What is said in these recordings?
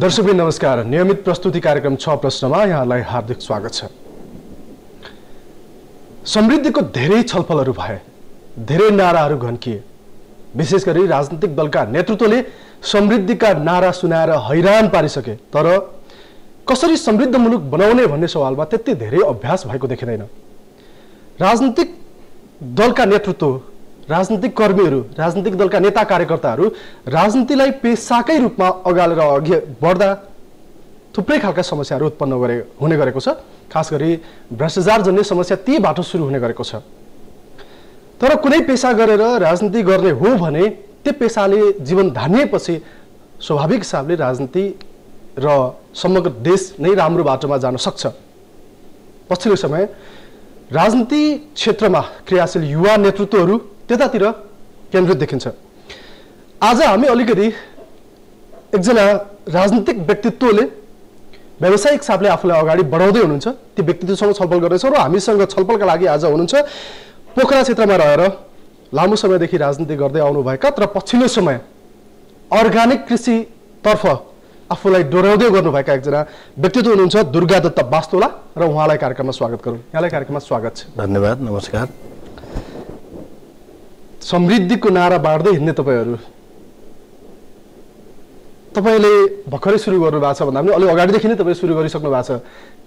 दर्शकबिन नमस्कार। नियमित प्रस्तुति कार्यक्रम छ प्रश्नमा यहाँलाई हार्दिक स्वागत छ। समृद्धिको धेरै छलफलहरू भए धेरै नाराहरू घन्किए। विशेष गरी राजनीतिक दलका नेतृत्वले समृद्धिका नारा सुनाएर हैरान पारिसके। तर कसरी समृद्ध मुलुक बनाउने भन्ने सवालमा त्यति धेरै अभ्यास भएको देखिँदैन। राजनीतिक दलका नेतृत्व राजनीतिक कर्मीहरू राजनीतिक दलका नेता कार्यकर्ताहरू राजनीतिलाई पेसाकै रूपमा अगालेर अघि बढ्दा थुप्रै खालका समस्याहरू उत्पन्न गरे हुने गरेको छ। खास गरी भ्रष्टाचारजन्य समस्या तीबाट सुरु हुने गरेको छ। तर कुनै पेसा गरेर राजनीति गर्ने हो भने त्यो पेसाले जीवन धानिएपछि स्वाभाविक हिसाबले राजनीति र समग्र देश नै राम्रो बाटोमा जान सक्छ। पछिल्लो समय राजनीति क्षेत्रमा क्रियाशील युवा नेतृत्वहरू त्यतातिर केन्द्रित देखिन्छ। आज हामी अलिकति एकजना राजनीतिक व्यक्तित्वले व्यावसायिक हिसाबले आफूलाई अगाडि बढाउँदै हुनुहुन्छ। त्यो व्यक्तित्वसँग छलफल गर्दैछौँ र हामीसँग छलफलका लागि आज हुनुहुन्छ पोखरा क्षेत्रमा रहेर लामो समयदेखि राजनीति गर्दै आउनुभएका तर पछिल्लो समय अर्ग्यानिक कृषितर्फ आफूलाई डोर्याउँदै गर्नुभएका एकजना व्यक्तित्व हुनुहुन्छ दुर्गा दत्त बास्तोला र उहाँलाई कार्यक्रममा स्वागत गरौँ। यहाँलाई कार्यक्रममा स्वागत छ। धन्यवाद नमस्कार। समृद्धिको नारा बाँड्दै हिँड्ने तपाईँहरू। तपाईँले भर्खरै सुरु गर्नुभएको छ भन्दा पनि अलिक अगाडिदेखि नै तपाईँ सुरु गरिसक्नु भएको छ।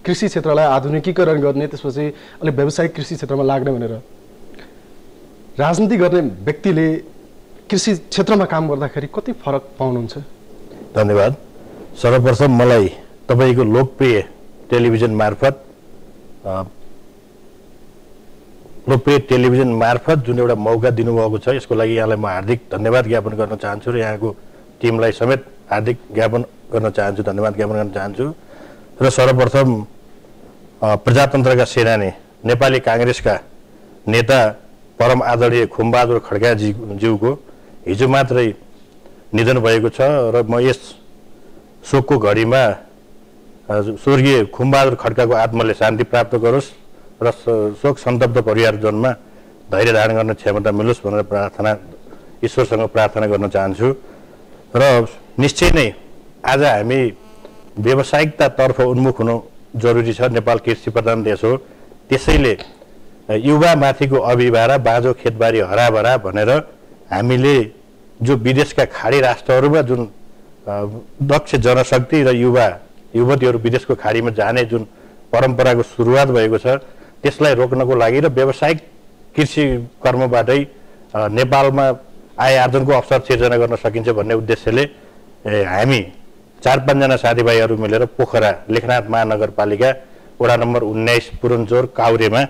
कृषि क्षेत्रलाई आधुनिकीकरण गर्ने त्यसपछि अलिक व्यावसायिक कृषि क्षेत्रमा लाग्ने भनेर। राजनीति गर्ने व्यक्तिले कृषि क्षेत्रमा काम गर्दाखेरि कति फरक पाउनुहुन्छ? धन्यवाद। सर्वप्रथम मलाई तपाईँको लोकप्रिय टेलिभिजन मार्फत लोकप्रिय टेलिभिजन मार्फत जुन एउटा मौका दिनुभएको छ यसको लागि यहाँलाई म हार्दिक धन्यवाद ज्ञापन गर्न चाहन्छु र यहाँको टिमलाई समेत हार्दिक ज्ञापन गर्न चाहन्छु धन्यवाद ज्ञापन गर्न चाहन्छु। र सर्वप्रथम प्रजातन्त्रका सेनानी नेपाली काङ्ग्रेसका नेता परम आदरणीय खुमबहादुर खड्काजी ज्यूको हिजो मात्रै निधन भएको छ र म यस शोकको घडीमा स्वर्गीय खुमबहादुर खड्काको आत्माले शान्ति प्राप्त गरोस्। र शोक सन्तप्त परिवारजनमा धैर्य धारण गर्ने क्षमता मिलोस् भनेर प्रार्थना ईश्वरसँग प्रार्थना गर्न चाहन्छु। र निश्चय नै आज हामी व्यावसायिकतातर्फ उन्मुख हुनु जरुरी छ। नेपाल कृषि प्रधान देश हो। त्यसैले युवामाथिको अभिभारा बाँझो खेतबारी हराभरा भनेर हामीले जो विदेशका खाडी राष्ट्रहरूमा जुन दक्ष जनशक्ति र युवा युवतीहरू विदेशको खाडीमा जाने जुन परम्पराको सुरुवात भएको छ त्यसलाई रोक्नको लागि र व्यावसायिक कृषि कर्मबाटै नेपालमा आय आर्जनको अवसर सिर्जना गर्न सकिन्छ भन्ने उद्देश्यले हामी चार पाँचजना साथीभाइहरू मिलेर पोखरा लेखनाथ महानगरपालिका वडा नम्बर उन्नाइस पुरनचोर काउरेमा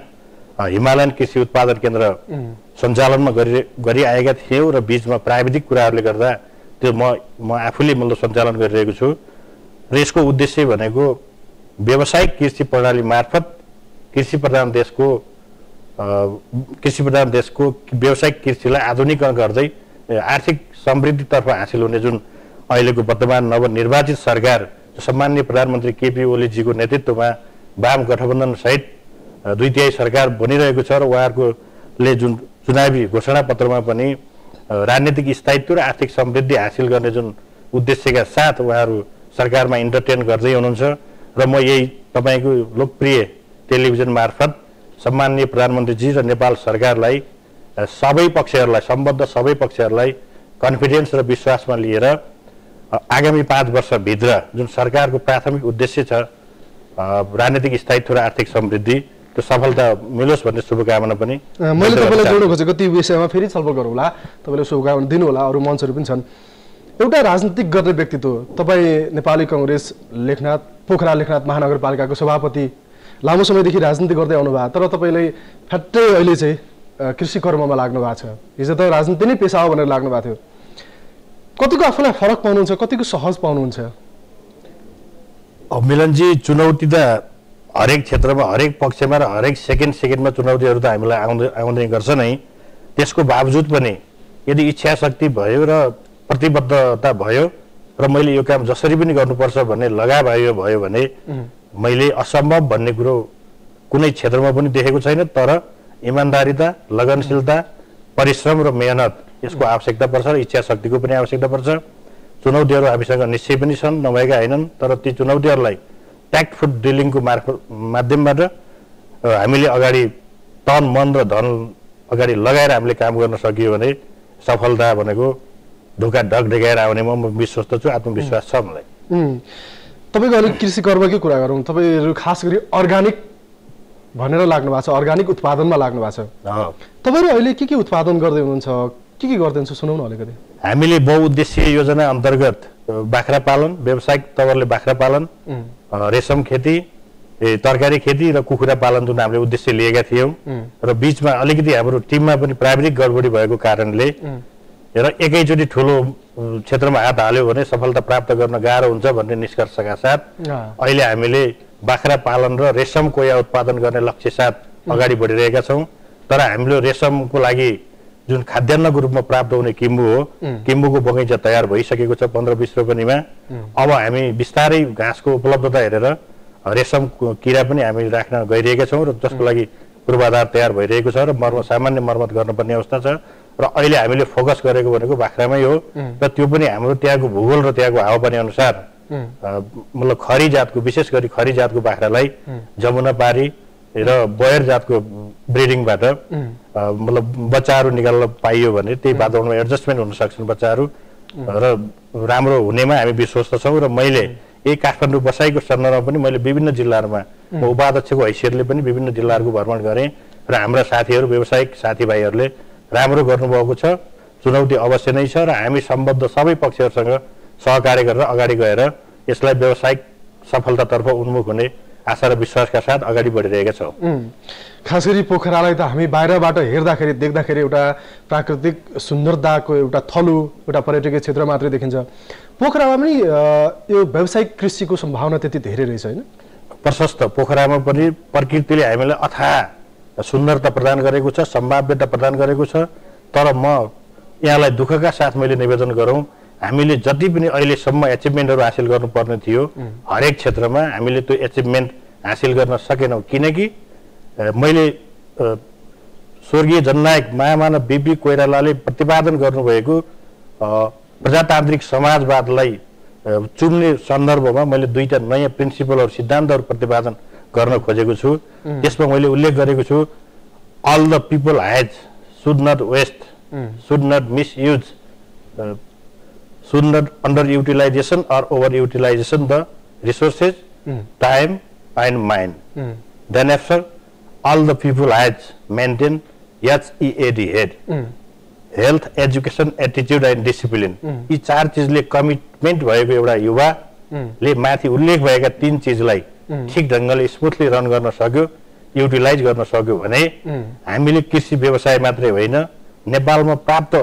हिमालयन कृषि उत्पादन केन्द्र सञ्चालनमा गरि गरिआएका थियौँ र बिचमा प्राविधिक कुराहरूले गर्दा त्यो म म आफूले मतलब सञ्चालन गरिरहेको छु। र यसको उद्देश्य भनेको व्यावसायिक कृषि प्रणाली मार्फत कृषि प्रधान देशको कृषि प्रधान देशको व्यावसायिक कृषिलाई आधुनिकरण गर्दै आर्थिक समृद्धितर्फ हासिल हुने जुन अहिलेको वर्तमान नवनिर्वाचित सरकार सम्मान्य प्रधानमन्त्री केपी ओलीजीको नेतृत्वमा वाम गठबन्धन सहित अ, दुई तिहाई सरकार बनिरहेको छ र उहाँहरूकोले जुन चुनावी घोषणापत्रमा पनि राजनीतिक स्थायित्व र आर्थिक समृद्धि हासिल गर्ने जुन उद्देश्यका साथ उहाँहरू सरकारमा इन्टरटेन गर्दै हुनुहुन्छ र म यही तपाईँको लोकप्रिय टेलिभिजन मार्फत सम्माननीय प्रधानमन्त्रीजी र नेपाल सरकारलाई सबै पक्षहरूलाई सम्बद्ध सबै पक्षहरूलाई कन्फिडेन्स र विश्वासमा लिएर आगामी पाँच वर्षभित्र जुन सरकारको प्राथमिक उद्देश्य छ राजनीतिक स्थायित्व र आर्थिक समृद्धि त्यो सफलता मिलोस् भन्ने शुभकामना पनि मैले तपाईँलाई जोड्न खोजेको ती विषयमा फेरि छलफल गरौँला। तपाईँले शुभकामना दिनुहोला अरू मञ्चहरू पनि छन्। एउटा राजनीतिक गर्ने व्यक्तित्व तपाईँ नेपाली कङ्ग्रेस लेखनाथ पोखरा लेखनाथ महानगरपालिकाको सभापति लामो समयदेखि राजनीति गर्दै आउनुभएको तर तपाईँले फ्याट्टै अहिले चाहिँ कृषि कर्ममा लाग्नु भएको छ। हिजो त राजनीति नै पेसा हो भनेर लाग्नु भएको थियो। कतिको आफूलाई फरक पाउनुहुन्छ कतिको सहज पाउनुहुन्छ? मिलनजी चुनौती त हरेक क्षेत्रमा हरेक पक्षमा र हरेक सेकेन्ड सेकेन्डमा चुनौतीहरू त हामीलाई आउँदै आउँदै गर्छ नै। त्यसको बावजुद पनि यदि इच्छा शक्ति भयो र प्रतिबद्धता भयो र मैले यो काम जसरी पनि गर्नुपर्छ भन्ने लगाव आयो भयो भने मैले असम्भव भन्ने कुरो कुनै क्षेत्रमा पनि देखेको छैन तर इमान्दारिता लगनशीलता परिश्रम र मेहनत यसको आवश्यकता पर्छ र इच्छा शक्तिको पनि आवश्यकता पर्छ। चुनौतीहरू हामीसँग निश्चय पनि छन् नभएका होइनन् तर ती चुनौतीहरूलाई ट्याक्ट फुड डिलिङको मार्फत माध्यमबाट हामीले अगाडि तन मन र धन अगाडि लगाएर हामीले काम गर्न सकियो भने सफलता भनेको ढोका ढक ढेकाएर आउनेमा म विश्वस्त छु आत्मविश्वास छ मलाई। तपाईँको अलिक कृषि कर्मकै कुरा गरौँ। तपाईँहरू खास गरी अर्ग्यानिक भनेर लाग्नु भएको छ अर्ग्यानिक उत्पादनमा लाग्नु भएको छ। तपाईँहरू अहिले के के उत्पादन गर्दै हुनुहुन्छ? के के गर्दै हुनुहुन्छ सुनाउनु अलिकति। हामीले बहुउद्देश्य योजना अन्तर्गत बाख्रा पालन व्यावसायिक तवरले बाख्रा पालन रेशम खेती ए, तरकारी खेती र कुखुरा पालन जुन हामीले उद्देश्य लिएका थियौँ। र बिचमा अलिकति हाम्रो टिममा पनि प्राविधिक गडबडी भएको कारणले र एकैचोटि ठुलो क्षेत्रमा हात हाल्यो भने सफलता प्राप्त गर्न गाह्रो हुन्छ भन्ने निष्कर्षका साथ अहिले हामीले बाख्रा पालन र रेशम कोया उत्पादन गर्ने लक्ष्य साथ अगाडि बढिरहेका छौँ। तर हाम्रो रेशमको लागि जुन खाद्यान्नको रूपमा प्राप्त हुने किम्बु हो. किम्बुको बगैँचा तयार भइसकेको छ पन्ध्र बिस रोपनीमा अब हामी बिस्तारै घाँसको उपलब्धता हेरेर रेशम किरा पनि हामी राख्न गइरहेका छौँ र जसको लागि पूर्वाधार तयार भइरहेको छ र मर्म सामान्य मर्मत गर्नुपर्ने अवस्था छ। र अहिले हामीले फोकस गरेको भनेको बाख्रामै हो र त्यो पनि हाम्रो त्यहाँको भूगोल र त्यहाँको हावापानी अनुसार मतलब खरी जातको विशेष गरी खरी जातको बाख्रालाई जमुना पारी र बयर जातको ब्रिडिङबाट मतलब बच्चाहरू निकाल्न पाइयो भने त्यही वातावरणमा एडजस्टमेन्ट हुन सक्छन् बच्चाहरू। र राम्रो हुनेमा हामी विश्वस्त छौँ र मैले यही काठमाडौँ बसाइको सन्दर्भमा पनि मैले विभिन्न जिल्लाहरूमा उपाध्यक्षको हैसियतले पनि विभिन्न जिल्लाहरूको भ्रमण गरेँ र हाम्रा साथीहरू व्यावसायिक साथीभाइहरूले राम्रो गर्नुभएको छ। चुनौती अवश्य नै छ र हामी सम्बद्ध सबै पक्षहरूसँग सहकार्य गरेर अगाडि गएर यसलाई व्यावसायिक सफलतातर्फ उन्मुख हुने आशा र विश्वासका साथ अगाडि बढिरहेका छौँ. खास गरी पोखरालाई त हामी बाहिरबाट हेर्दाखेरि देख्दाखेरि एउटा प्राकृतिक सुन्दरताको एउटा थलो एउटा पर्यटकीय क्षेत्र मात्रै देखिन्छ। पोखरामा पनि यो व्यावसायिक कृषिको सम्भावना त्यति धेरै रहेछ होइन? प्रशस्त पोखरामा पनि प्रकृतिले हामीलाई अथाह सुन्दरता प्रदान गरेको छ सम्भाव्यता प्रदान गरेको छ। तर म यहाँलाई दुःखका साथ मैले निवेदन गरौँ हामीले जति पनि अहिलेसम्म एचिभमेन्टहरू हासिल गर्नुपर्ने थियो हरेक क्षेत्रमा हामीले त्यो एचिभमेन्ट हासिल गर्न सकेनौँ। किनकि मैले स्वर्गीय जननायक महामानव बिपी कोइरालाले प्रतिपादन गर्नुभएको प्रजातान्त्रिक समाजवादलाई अ, चुन्ने सन्दर्भमा मैले दुईटा नयाँ प्रिन्सिपलहरू सिद्धान्तहरू प्रतिपादन गर्न खोजेको छु। त्यसमा मैले उल्लेख गरेको छु all the people has should not waste should not misuse should not under utilization or over utilization the resources time and mind after, all the people has maintained HEAD head. Um, health education एटिच्युड and discipline यी चार चिजले commitment भएको एउटा युवाले माथि उल्लेख भएका तिन चिजलाई ठिक ढङ्गले स्मुथली रन गर्न सक्यो युटिलाइज गर्न सक्यो भने हामीले कृषि व्यवसाय मात्रै होइन नेपालमा प्राप्त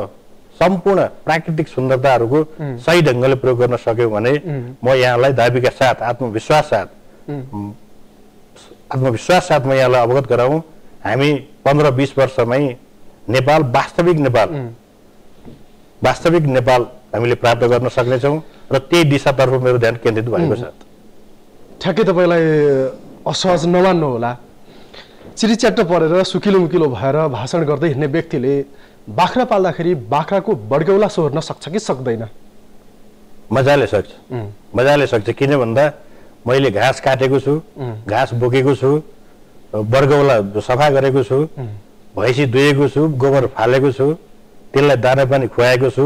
सम्पूर्ण प्राकृतिक सुन्दरताहरूको सही ढङ्गले प्रयोग गर्न सक्यौँ भने म यहाँलाई दाबीका साथ आत्मविश्वास साथ आत्मविश्वास साथ म यहाँलाई अवगत गराउँ। हामी पन्ध्र बिस वर्षमै नेपाल वास्तविक नेपाल वास्तविक नेपाल हामीले प्राप्त गर्न सक्नेछौँ र त्यही दिशातर्फ मेरो ध्यान केन्द्रित भएको छ। ठ्याक्कै तपाईँलाई असहज नमान्नु होला। चिरिच्याट्ट परेर सुकिलो मुकिलो भएर भाषण गर्दै हिँड्ने व्यक्तिले बाख्रा पाल्दाखेरि बाख्राको बड्गौला सोहोर्न सक्छ कि सक्दैन? मजाले सक्छ। मजाले सक्छ किन भन्दा मैले घाँस काटेको छु घाँस बोकेको छु वर्गौला सफा गरेको छु भैँसी दुहेको छु गोबर फालेको छु त्यसलाई दाना पानी खुवाएको छु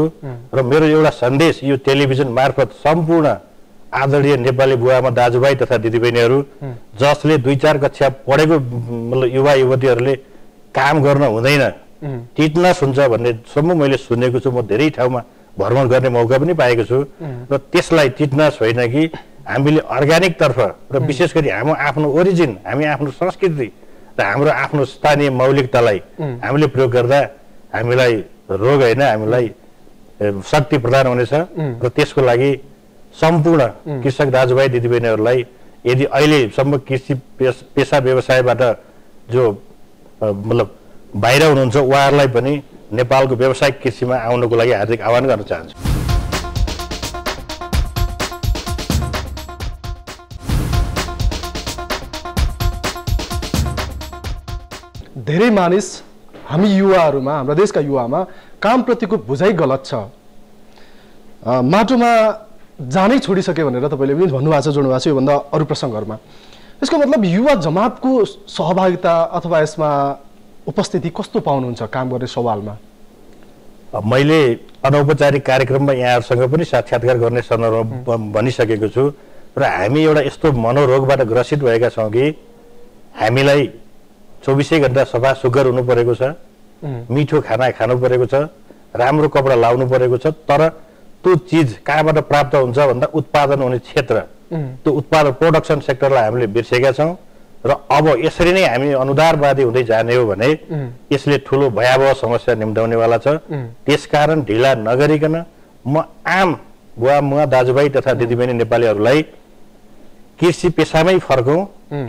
र मेरो एउटा सन्देश यो टेलिभिजन मार्फत सम्पूर्ण आदरणीय नेपाली बुवामा दाजुभाइ तथा दिदीबहिनीहरू जसले दुई चार कक्षा पढेको मतलब युवा युवतीहरूले काम गर्न हुँदैन टिटनस हुन्छ भन्ने सम्म मैले सुनेको छु म धेरै ठाउँमा भ्रमण गर्ने मौका पनि पाएको छु। र त्यसलाई टिटनस होइन कि हामीले अर्ग्यानिक तर्फ र विशेष गरी हाम्रो आफ्नो ओरिजिन हामी आफ्नो संस्कृति र हाम्रो आफ्नो स्थानीय मौलिकतालाई हामीले प्रयोग गर्दा हामीलाई रोग होइन हामीलाई शक्ति प्रदान हुनेछ। र त्यसको लागि सम्पूर्ण कृषक दाजुभाइ दिदीबहिनीहरूलाई यदि अहिलेसम्म कृषि पेस- पेसा व्यवसायबाट जो मतलब बाहिर हुनुहुन्छ उहाँहरूलाई पनि नेपालको व्यावसायिक कृषिमा आउनको लागि हार्दिक आह्वान गर्न चाहन्छु। धेरै मानिस हामी युवाहरूमा हाम्रा देशका युवामा कामप्रतिको बुझाइ गलत छ। माटोमा जानै छोडिसक्यो भनेर तपाईँले पनि भन्नुभएको छ जोड्नु भएको छ योभन्दा अरू प्रसङ्गहरूमा। यसको मतलब युवा जमातको सहभागिता अथवा यसमा उपस्थिति कस्तो पाउनुहुन्छ काम गर्ने सवालमा? मैले अनौपचारिक कार्यक्रममा यहाँहरूसँग पनि साक्षात्कार गर्ने सन्दर्भमा भनिसकेको छु र हामी एउटा यस्तो मनोरोगबाट ग्रसित भएका छौँ कि हामीलाई चौबिसै घन्टा सफा सुग्घर हुनु परेको छ मिठो खाना खानु परेको छ राम्रो कपडा लाउनु परेको छ तर त्यो चिज कहाँबाट प्राप्त हुन्छ भन्दा उत्पादन हुने क्षेत्र। त्यो उत्पादन प्रोडक्सन सेक्टरलाई हामीले बिर्सेका छौँ र अब यसरी नै हामी अनुदारवादी हुँदै जाने हो भने यसले ठुलो भयावह समस्या निम्ताउनेवाला छ। त्यसकारण ढिला नगरिकन म आम बुवा मुवा दाजुभाइ तथा दिदीबहिनी नेपालीहरूलाई कृषि पेसामै फर्कौँ।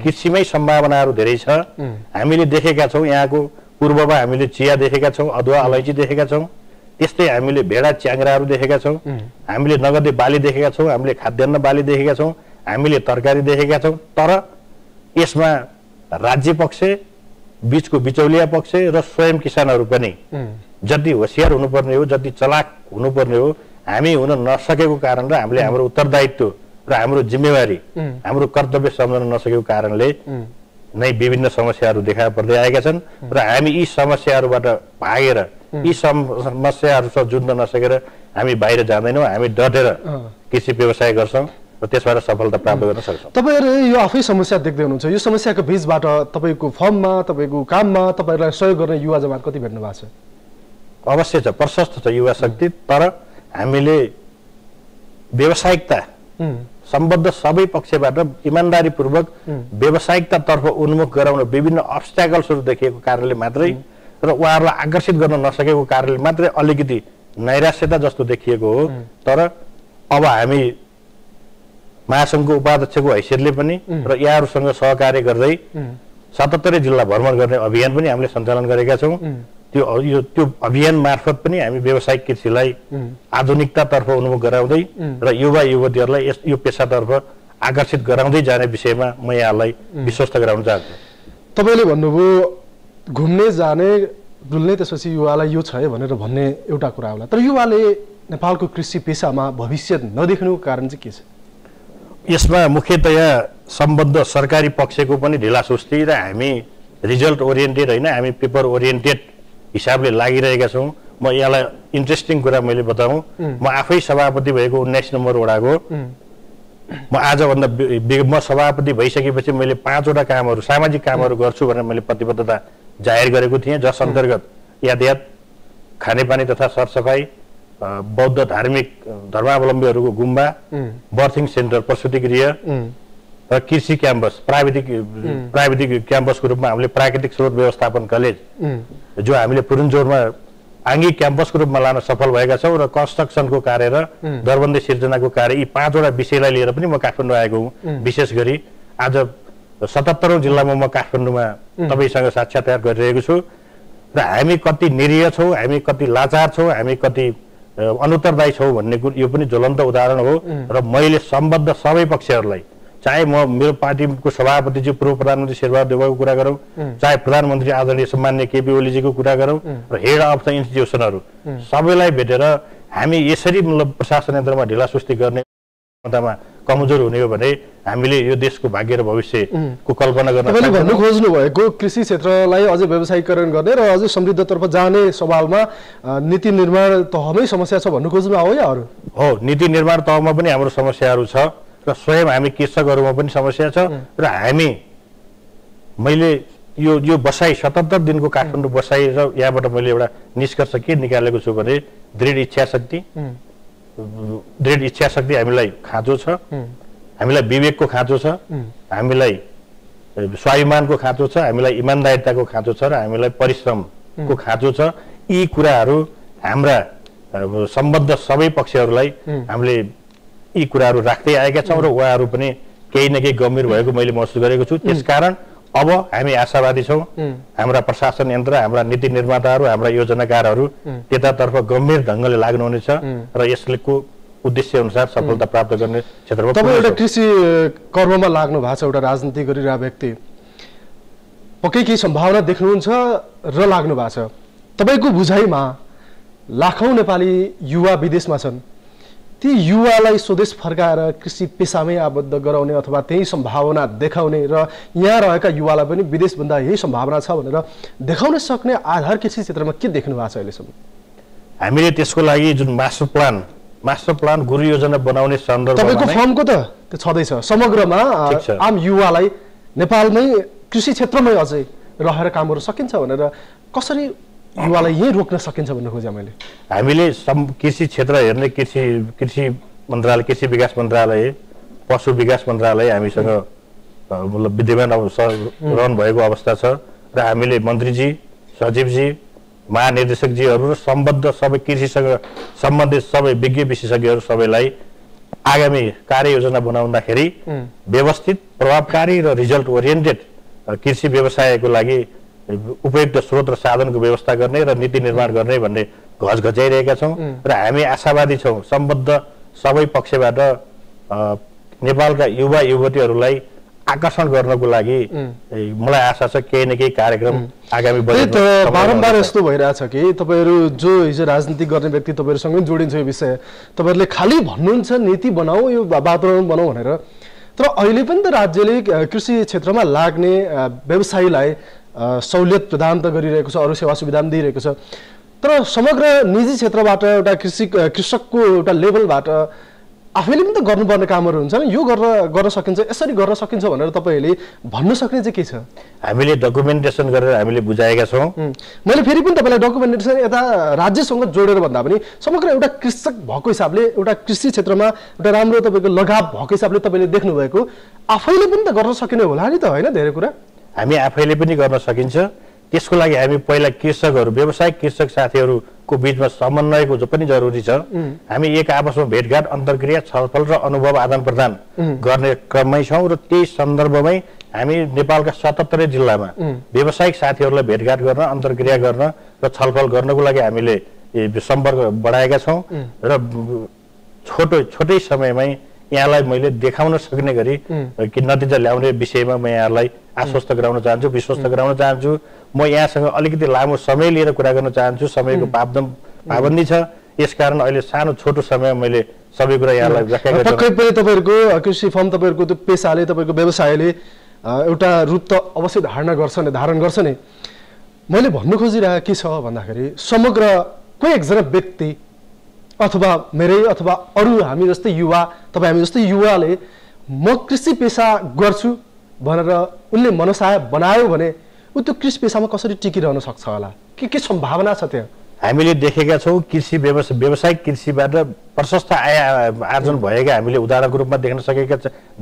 कृषिमै सम्भावनाहरू धेरै छ। हामीले देखेका छौँ यहाँको पूर्वमा हामीले चिया देखेका छौँ अदुवा अलैँची देखेका छौँ। त्यस्तै हामीले भेडा च्याङ्राहरू देखेका छौँ हामीले नगदे बाली देखेका छौँ हामीले खाद्यान्न बाली देखेका छौँ हामीले तरकारी देखेका छौँ तर यसमा राज्य पक्ष बिचको बिचौलिया पक्ष र स्वयं किसानहरू पनि जति होसियार हुनुपर्ने हो जति चलाक हुनुपर्ने हो हामी हुन नसकेको कारण र हामीले हाम्रो उत्तरदायित्व र हाम्रो जिम्मेवारी हाम्रो कर्तव्य सम्झन नसकेको कारणले नै विभिन्न समस्याहरू देखा पर्दै आएका छन् र हामी यी समस्याहरूबाट भागेर यी सम- समस्याहरूसँग जुझ्न नसकेर हामी बाहिर जाँदैनौँ हामी डटेर कृषि व्यवसाय गर्छौँ र त्यसबाट सफलता प्राप्त गर्न सक्छौँ। तपाईँहरू यो आफै समस्या देख्दै हुनुहुन्छ। यो समस्याको बिचबाट तपाईँको फर्ममा तपाईँको काममा तपाईँहरूलाई सहयोग गर्ने युवा जमात कति भेट्नु भएको छ? अवश्य छ प्रशस्त छ युवा शक्ति तर हामीले व्यावसायिकता सम्बद्ध सबै पक्षबाट इमान्दारीपूर्वक व्यावसायिकतातर्फ उन्मुख गराउन विभिन्न अब्स्ट्याकल्सहरू देखिएको कारणले मात्रै र उहाँहरूलाई आकर्षित गर्न नसकेको कारणले मात्रै अलिकति नैराश्यता जस्तो देखिएको हो। तर अब हामी महासङ्घको उपाध्यक्षको हैसियतले पनि र यहाँहरूसँग सहकार्य गर्दै सतहत्तरै जिल्ला भ्रमण गर्ने अभियान पनि हामीले सञ्चालन गरेका छौँ। त्यो यो त्यो अभियान मार्फत पनि हामी व्यावसायिक कृषिलाई आधुनिकतातर्फ उन्मुख गराउँदै र युवा युवतीहरूलाई यस यो पेसातर्फ आकर्षित गराउँदै जाने विषयमा म यहाँलाई विश्वस्त गराउन चाहन्छु। तपाईँले भन्नुभयो घुम्ने जाने डुल्ने त्यसपछि युवालाई यो छ है भनेर भन्ने एउटा कुरा होला। तर युवाले नेपालको कृषि पेसामा भविष्य नदेख्नुको कारण चाहिँ के छ? यसमा मुख्यतया सम्बद्ध सरकारी पक्षको पनि ढिलासुस्ती र हामी रिजल्ट ओरिएन्टेड होइन हामी पेपर ओरिएन्टेड हिसाबले लागिरहेका छौँ। म यहाँलाई इन्ट्रेस्टिङ कुरा मैले बताउँ म आफै सभापति भएको उन्नाइस नम्बर वडाको। म आजभन्दा म सभापति भइसकेपछि मैले पाँचवटा कामहरू सामाजिक कामहरू गर्छु भनेर मैले प्रतिबद्धता जाहेर गरेको थिएँ जस अन्तर्गत यातायात खानेपानी तथा सरसफाइ बौद्ध धार्मिक धर्मावलम्बीहरूको गुम्बा बर्थिङ सेन्टर प्रसुति गृह र कृषि क्याम्पस प्राविधिक प्राविधिक क्याम्पसको रूपमा हामीले प्राकृतिक स्रोत व्यवस्थापन कलेज जो हामीले पुरुन्जोरमा आङ्गिक क्याम्पसको रूपमा लान सफल भएका छौँ र कन्स्ट्रक्सनको कार्य र दरबन्दी सिर्जनाको कार्य यी पाँचवटा विषयलाई लिएर पनि म काठमाडौँ आएको हुँ। विशेष गरी आज सतहत्तरौँ जिल्लामा म काठमाडौँमा तपाईँसँग साक्षात्कार गरिरहेको छु। र हामी कति निरीह छौँ हामी कति लाचार छौँ हामी कति अनुत्तरदायी छौँ भन्ने कुरो यो पनि ज्वलन्त उदाहरण हो। र मैले सम्बद्ध सबै पक्षहरूलाई चाहे म मेरो पार्टीको सभापतिज्यू पूर्व प्रधानमन्त्री शेरबहादुर देवाको कुरा गरौँ चाहे प्रधानमन्त्री आदरणीय सम्मान्य केपी ओलीजीको कुरा गरौँ र हेड अफ द इन्स्टिट्युसनहरू सबैलाई भेटेर हामी यसरी मतलब प्रशासन यन्त्रमा ढिलासुस्ती गर्ने क्षमतामा कमजोर हुने हो भने हामीले यो देशको भाग्य र भविष्यको कल्पना गर्न। भन्नु खोज्नु भएको कृषि क्षेत्रलाई अझै व्यवसायीकरण गर्ने र अझै समृद्धतर्फ जाने सवालमा नीति निर्माण तहमै समस्या छ भन्नु खोज्नु हो या अरू? हो नीति निर्माण तहमा पनि हाम्रो समस्याहरू छ र स्वयं हामी कृषकहरूमा पनि समस्या छ र हामी मैले यो यो बसाइ सतहत्तर दिनको काठमाडौँ बसाइ र यहाँबाट मैले एउटा निष्कर्ष के निकालेको छु भने दृढ इच्छा शक्ति दृढ इच्छा शक्ति हामीलाई खाँचो छ। हामीलाई विवेकको खाँचो छ। हामीलाई स्वाभिमानको खाँचो छ। हामीलाई इमान्दारिताको खाँचो छ र हामीलाई परिश्रमको खाँचो छ। यी कुराहरू हाम्रा सम्बद्ध सबै पक्षहरूलाई हामीले यी कुराहरू राख्दै आएका छौँ र उहाँहरू पनि केही न केही गम्भीर भएको मैले महसुस गरेको छु। त्यसकारण अब हामी आशावादी छौँ। हाम्रा प्रशासन यन्त्र हाम्रा नीति निर्माताहरू हाम्रा योजनाकारहरू त्यतातर्फ गम्भीर ढङ्गले लाग्नुहुनेछ र यसको उद्देश्य अनुसार सफलता प्राप्त गर्ने क्षेत्रमा तपाईँ एउटा। कृषि कर्ममा लाग्नु भएको छ एउटा राजनीति गरिरहेको व्यक्ति। पक्कै केही सम्भावना देख्नुहुन्छ र लाग्नु भएको छ। तपाईँको बुझाइमा लाखौँ नेपाली युवा विदेशमा छन्। ती युवालाई स्वदेश फर्काएर कृषि पेसामै आबद्ध गराउने अथवा त्यही सम्भावना देखाउने र यहाँ रहेका युवालाई पनि विदेशभन्दा यही सम्भावना छ भनेर देखाउन सक्ने आधार कृषि क्षेत्रमा के देख्नु भएको छ अहिलेसम्म हामीले त्यसको लागि जुन मास्टर प्लान मास्टर प्लान गुरु योजना बनाउने तपाईँको सन्दर्भमा नै- फर्मको त छँदैछ समग्रमा। आम युवालाई नेपालमै कृषि क्षेत्रमै अझै रहेर काम गर्न सकिन्छ भनेर कसरी युवालाई यहीँ रोक्न सकिन्छ भन्नु खोजेँ मैले। हामीले सम कृषि क्षेत्र हेर्ने कृषि कृषि मन्त्रालय कृषि विकास मन्त्रालय पशु विकास मन्त्रालय हामीसँग मतलब विद्यमान अब स रहनु भएको अवस्था छ। र हामीले मन्त्रीजी सचिवजी महानिर्देशकजीहरू र सम्बद्ध सबै कृषिसँग सम्बन्धित सबै विज्ञ विशेषज्ञहरू सबैलाई आगामी कार्ययोजना बनाउँदाखेरि व्यवस्थित प्रभावकारी र रिजल्ट ओरिएन्टेड कृषि व्यवसायको लागि उपयुक्त स्रोत र साधनको व्यवस्था गर्ने र नीति निर्माण गर्ने भन्ने घच घचाइरहेका छौँ। र हामी आशावादी छौँ। सम्बद्ध सबै पक्षबाट नेपालका युवा युवतीहरूलाई आकर्षण गर्नको लागि मलाई आशा छ केही न केही कार्यक्रम आगामी बारम्बार। यस्तो भइरहेछ कि तपाईँहरू जो हिजो राजनीति गर्ने व्यक्ति तपाईँहरूसँग जोडिन्छ यो विषय। तपाईँहरूले खालि भन्नुहुन्छ नीति बनाऊ यो वातावरण बनाऊ भनेर। तर अहिले पनि त राज्यले कृषि क्षेत्रमा लाग्ने व्यवसायीलाई सहुलियत प्रदान त गरिरहेको छ अरू सेवा सुविधा पनि दिइरहेको छ। तर समग्र निजी क्षेत्रबाट एउटा कृषि कृषकको एउटा लेभलबाट आफैले पनि त गर्नुपर्ने कामहरू हुन्छ नि यो गर्न गर्न सकिन्छ यसरी गर्न सकिन्छ भनेर तपाईँहरूले भन्न सक्ने चाहिँ के छ? हामीले डकुमेन्टेसन गरेर हामीले बुझाएका छौँ। मैले फेरि पनि तपाईँलाई डकुमेन्टेसन यता राज्यसँग जोडेर भन्दा पनि समग्र एउटा कृषक भएको हिसाबले एउटा कृषि क्षेत्रमा एउटा राम्रो तपाईँको लगाव भएको हिसाबले तपाईँले देख्नुभएको। आफैले पनि त गर्न सकिने होला नि त होइन धेरै कुरा? हामी आफैले पनि गर्न सकिन्छ। त्यसको लागि हामी पहिला कृषकहरू व्यावसायिक कृषक साथीहरूको बिचमा समन्वयको जो पनि जरुरी छ हामी एक आपसमा भेटघाट अन्तर्क्रिया छलफल र अनुभव आदान प्रदान गर्ने क्रममै छौँ र त्यही सन्दर्भमै हामी नेपालका सतहत्तरै जिल्लामा व्यावसायिक साथीहरूलाई भेटघाट गर्न अन्तर्क्रिया गर्न र छलफल गर्नको लागि हामीले सम्पर्क बढाएका छौँ र छोटो छोटै समयमै यहाँलाई मैले देखाउन सक्ने गरी कि नतिजा ल्याउने विषयमा म यहाँलाई आश्वस्त गराउन चाहन्छु विश्वस्त गराउन चाहन्छु। म यहाँसँग अलिकति लामो समय लिएर कुरा गर्न चाहन्छु। समयको पाबदम पाबन्दी छ। यसकारण अहिले सानो छोटो समयमा मैले सबै कुरा यहाँलाई पक्कै पनि तपाईँहरूको कृषि फर्म तपाईँहरूको त्यो पेसाले तपाईँको व्यवसायले एउटा रूप त अवश्य धारणा गर्छ नै धारण गर्छ नै। मैले भन्नु खोजिरहेको के छ भन्दाखेरि समग्र कोही एकजना व्यक्ति अथवा मेरै अथवा अरू हामी जस्तै युवा तपाईँ हामी जस्तै युवाले म कृषि पेसा गर्छु भनेर उनले मनसाय बनायो भने ऊ त्यो कृषि पेसामा कसरी टिकिरहन सक्छ होला? के के सम्भावना छ त्यहाँ हामीले देखेका छौँ कृषि व्यवसाय व्यावसायिक कृषिबाट प्रशस्त आय आर्जन भएका हामीले उदाहरणको रूपमा देख्न सकेका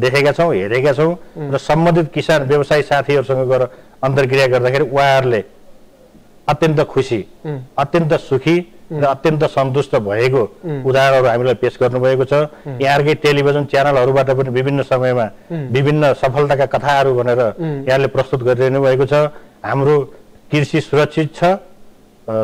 देखेका छौँ हेरेका छौँ र सम्बन्धित किसान व्यवसायी साथीहरूसँग गएर अन्तर्क्रिया गर्दाखेरि उहाँहरूले अत्यन्त खुसी अत्यन्त सुखी र अत्यन्त सन्तुष्ट भएको उदाहरणहरू हामीलाई पेश गर्नुभएको छ। यहाँहरूकै टेलिभिजन च्यानलहरूबाट पनि विभिन्न समयमा विभिन्न सफलताका कथाहरू भनेर यहाँले प्रस्तुत गरिरहनु भएको छ। हाम्रो कृषि सुरक्षित छ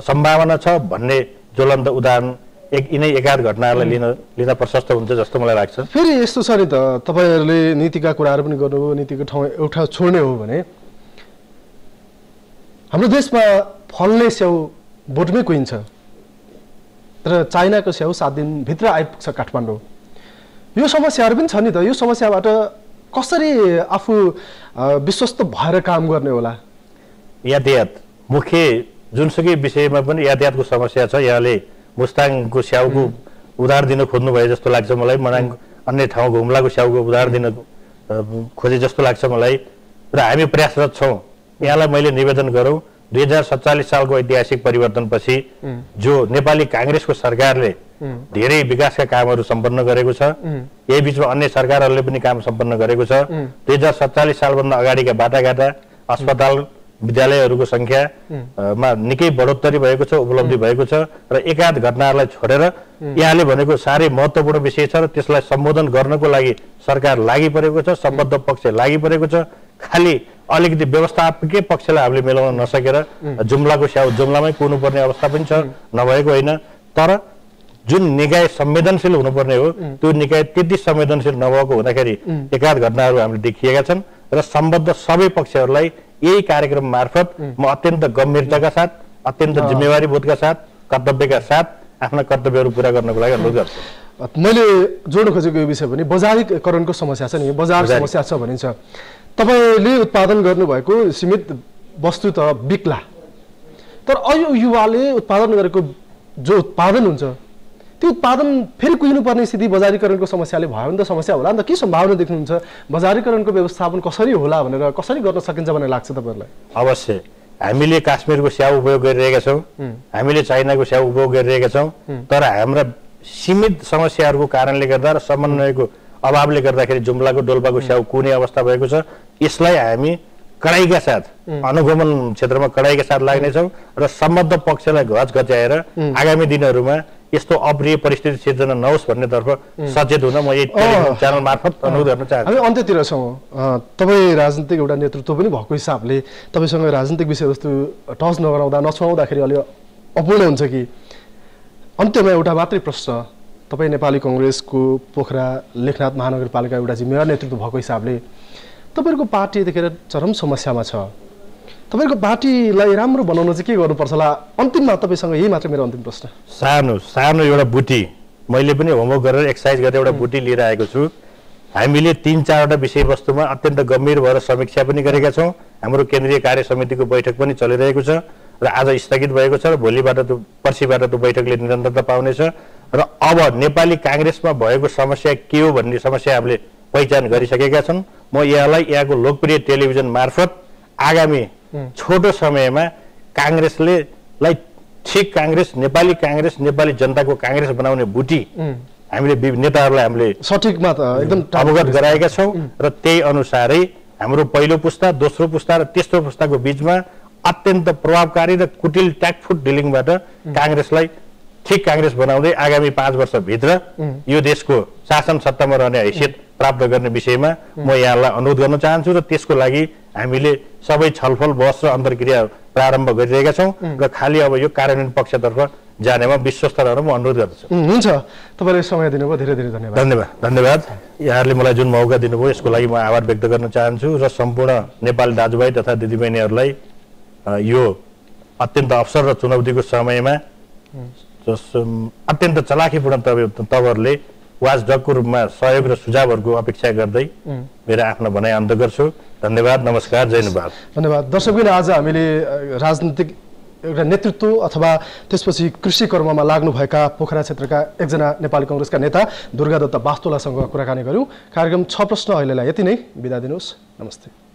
सम्भावना छ भन्ने ज्वलन्त उदाहरण एक यिनै एकाध घटनाहरूलाई लिन लिन प्रशस्त हुन्छ जस्तो मलाई लाग्छ। फेरि यस्तो छ नि त तपाईँहरूले नीतिका कुराहरू पनि गर्नुभयो नीतिको ठाउँ एउटा छोड्ने हो भने। हाम्रो देशमा फल्ने स्याउ बोटमै कुहिन्छ। तर चाइनाको स्याउ सात दिनभित्र आइपुग्छ काठमाडौँ। यो समस्याहरू पनि छ नि त। यो समस्याबाट कसरी आफू विश्वस्त भएर काम गर्ने होला? यातायात। मुख्य जुनसुकै विषयमा पनि यातायातको समस्या छ। यहाँले मुस्ताङको स्याउको उदाहरण दिन खोज्नु भयो जस्तो लाग्छ मलाई। मनाङ अन्य ठाउँको हुम्लाको स्याउको उदाहरण दिन खोजे जस्तो लाग्छ मलाई। र हामी प्रयासरत छौँ। यहाँलाई मैले निवेदन गरौँ दुई हजार सत्तालिस सालको ऐतिहासिक परिवर्तनपछि जो नेपाली काङ्ग्रेसको सरकारले धेरै विकासका कामहरू सम्पन्न गरेको छ यही बिचमा अन्य सरकारहरूले पनि काम सम्पन्न गरेको छ। दुई हजार सत्तालिस सालभन्दा अगाडिका बाटाघाटा अस्पताल विद्यालयहरूको सङ्ख्या अ, मा निकै बढोत्तरी भएको छ उपलब्धि भएको छ र एकाध घटनाहरूलाई छोडेर यहाँले भनेको साह्रै महत्त्वपूर्ण विषय छ र त्यसलाई सम्बोधन गर्नको लागि सरकार लागि परेको छ सम्बद्ध पक्ष लागि परेको छ। खालि अलिकति व्यवस्थापकीय पक्षलाई हामीले मिलाउन नसकेर जुम्लाको स्याउ जुम्लामै पुग्नुपर्ने अवस्था पनि छ नभएको होइन। तर जुन निकाय संवेदनशील हुनुपर्ने हो त्यो निकाय त्यति संवेदनशील नभएको हुँदाखेरि एकाध घटनाहरू हामीले देखिएका छन् र सम्बद्ध सबै पक्षहरूलाई यही कार्यक्रम मार्फत म अत्यन्त गम्भीरताका साथ अत्यन्त जिम्मेवारी बोधका साथ कर्तव्यका साथ आफ्ना कर्तव्यहरू पुरा गर्नको लागि अनुरोध गर्छु। मैले जोड्न खोजेको यो विषय पनि बजारीकरणको समस्या छ नि। बजारी- समस्या छ भनिन्छ। तपाईँले उत्पादन गर्नुभएको सीमित वस्तु त बिक्ला। तर अहिले युवाले उत्पादन गरेको जो उत्पादन हुन्छ त्यो उत्पादन फेरि कुहिनुपर्ने स्थिति बजारीकरणको समस्याले भयो भने त समस्या होला। नि त के सम्भावना देख्नुहुन्छ? बजारीकरणको व्यवस्थापन कसरी होला भनेर कसरी गर्न सकिन्छ भन्ने लाग्छ तपाईँहरूलाई? अवश्य। हामीले काश्मीरको स्याउ उपयोग गरिरहेका छौँ। हामीले चाइनाको स्याउ उपयोग गरिरहेका छौँ। तर हाम्रा सीमित समस्याहरूको कारणले गर्दा र समन्वयको अभावले गर्दाखेरि जुम्लाको डोल्पाको स्याउ कुने अवस्था भएको छ। यसलाई हामी कडाइका साथ अनुगमन क्षेत्रमा कडाइका साथ लाग्नेछौँ र सम्बद्ध पक्षलाई घच घच्याएर आगामी दिनहरूमा यस्तो अप्रिय परिस्थिति सिर्जना नहोस् भन्नेतर्फ सचेत हुन म यही च्यानल मार्फत अनुरोध गर्न चाहन्छु। हामी अन्त्यतिर छौँ। तपाईँ राजनीतिक एउटा नेतृत्व पनि भएको हिसाबले तपाईँसँग राजनीतिक विषयवस्तु टच नगराउँदा नछुवाउँदाखेरि अलि अपूर्ण हुन्छ कि? अन्त्यमा एउटा मात्रै प्रश्न। तपाईँ नेपाली कङ्ग्रेसको पोखरा लेखनाथ महानगरपालिका एउटा जिम्मेवार नेतृत्व भएको हिसाबले तपाईँहरूको पार्टी यतिखेर चरम समस्यामा छ। तपाईँहरूको पार्टीलाई राम्रो बनाउन चाहिँ के गर्नुपर्छ होला? अन्तिममा तपाईँसँग यही मात्रै मेरो अन्तिम प्रश्न। सानो सानो एउटा बुटी। मैले पनि होमवर्क गरेर एक्सर्साइज गरेर एउटा बुटी लिएर आएको छु। हामीले तिन चारवटा विषयवस्तुमा अत्यन्त गम्भीर भएर समीक्षा पनि गरेका छौँ। हाम्रो केन्द्रीय कार्य समितिको बैठक पनि चलिरहेको छ र आज स्थगित भएको छ र भोलिबाट त्यो पर्सिबाट त्यो बैठकले निरन्तरता पाउनेछ। र अब नेपाली काङ्ग्रेसमा भएको समस्या के हो भन्ने समस्या हामीले पहिचान गरिसकेका छन् म यहाँलाई यहाँको लोकप्रिय टेलिभिजन मार्फत आगामी छोटो समयमा काङ्ग्रेसले लाई ठिक काङ्ग्रेस नेपाली काङ्ग्रेस नेपाली जनताको काङ्ग्रेस बनाउने बुटी हामीले नेताहरूलाई हामीले सठिकमा त एकदम अवगत गराएका छौँ र त्यही अनुसारै हाम्रो पहिलो पुस्ता दोस्रो पुस्ता र तेस्रो पुस्ताको बिचमा अत्यन्त प्रभावकारी र कुटिल ट्याकफुट डिलिङबाट काङ्ग्रेसलाई ठिक काङ्ग्रेस बनाउँदै आगामी पाँच वर्षभित्र यो देशको शासन सत्तामा रहने हैसियत प्राप्त गर्ने विषयमा म यहाँलाई अनुरोध गर्न चाहन्छु र त्यसको लागि हामीले सबै छलफल बहस र अन्तर्क्रिया प्रारम्भ गरिरहेका छौँ र खालि अब यो कार्यान्वयन पक्षतर्फ जानेमा विश्वस्त रहेर म अनुरोध गर्दछु। हुन्छ। तपाईँले समय दिनुभयो धेरै धेरै धन्यवाद। धन्यवाद धन्यवाद। यहाँहरूले मलाई जुन मौका दिनुभयो यसको लागि म आभार व्यक्त गर्न चाहन्छु र सम्पूर्ण नेपाली दाजुभाइ तथा दिदीबहिनीहरूलाई यो अत्यन्त अवसर र चुनौतीको समयमा अत्यन्त चलाखीपूर्ण तपाईँ तपाईँहरूले वाच डगको रूपमा सहयोग र सुझावहरूको अपेक्षा गर्दै मेरो आफ्नो भनाइ अन्त गर्छु। धन्यवाद नमस्कार जय नेपाल धन्यवाद। दर्शकबिन आज हामीले राजनीतिक एउटा नेतृत्व अथवा त्यसपछि कृषि कर्ममा लाग्नुभएका पोखरा क्षेत्रका एकजना नेपाली कङ्ग्रेसका नेता दुर्गा दत्त बास्तोलासँग कुराकानी गऱ्यौँ। कार्यक्रम छ प्रश्न अहिलेलाई यति नै। बिदा दिनुहोस्। नमस्ते।